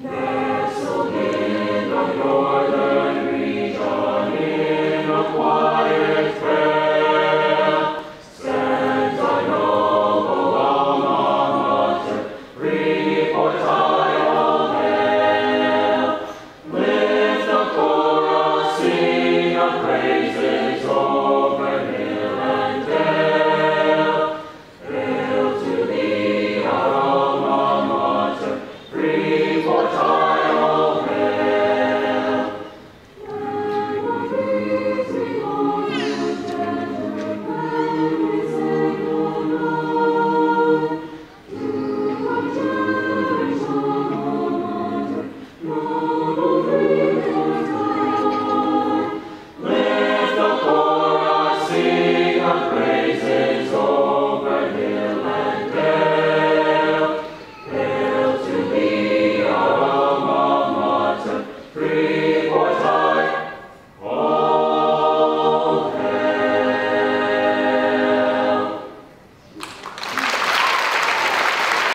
No.